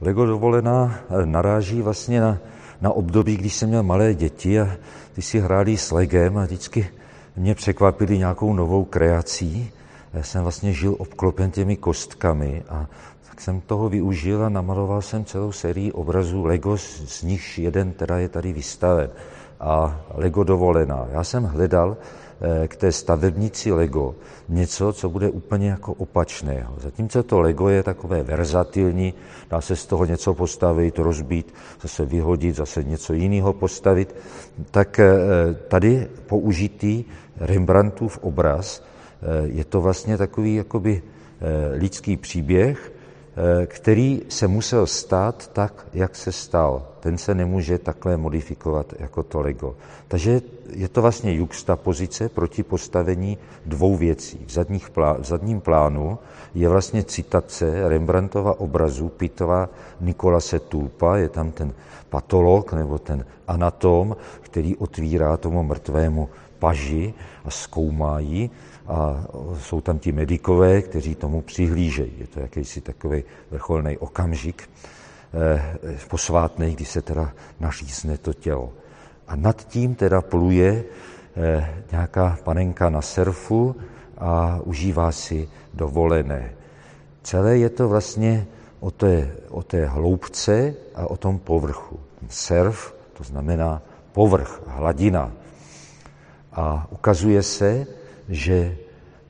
Lego dovolená naráží vlastně na, na období, když jsem měl malé děti a ty si hráli s legem a vždycky mě překvapili nějakou novou kreací. Já jsem vlastně žil obklopen těmi kostkami a tak jsem toho využil a namaloval jsem celou sérii obrazů Lego, z nichž jeden teda je tady vystaven. A Lego dovolená. Já jsem hledal eh, k té stavebnici Lego něco, co bude úplně jako opačného. Zatímco to Lego je takové verzatilní, dá se z toho něco postavit, rozbít, zase vyhodit, zase něco jiného postavit, tak eh, tady použitý Rembrandtův obraz eh, je to vlastně takový jakoby lidský příběh, který se musel stát tak, jak se stal. Ten se nemůže takhle modifikovat jako to Lego. Takže je to vlastně juxtapozice proti postavení dvou věcí. V, zadních v zadním plánu je vlastně citace Rembrandtova obrazu Pitova Nikolase Tulpa, je tam ten patolog nebo ten anatom, který otvírá tomu mrtvému paži a zkoumá ji a jsou tam ti medikové, kteří tomu přihlížejí. Je to jakýsi takový vrcholný okamžik eh, posvátný, kdy se teda nařízne to tělo. A nad tím teda pluje eh, nějaká panenka na surfu a užívá si dovolené. Celé je to vlastně o té, o té hloubce a o tom povrchu. Surf, to znamená povrch, hladina. A ukazuje se, že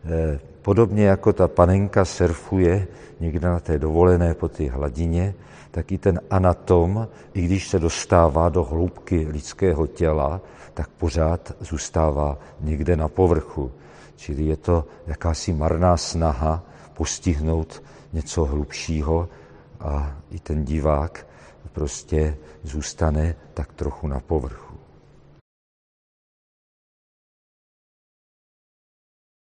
eh, podobně jako ta panenka surfuje někde na té dovolené po té hladině, tak i ten anatom, i když se dostává do hloubky lidského těla, tak pořád zůstává někde na povrchu. Čili je to jakási marná snaha postihnout něco hlubšího a i ten divák prostě zůstane tak trochu na povrchu.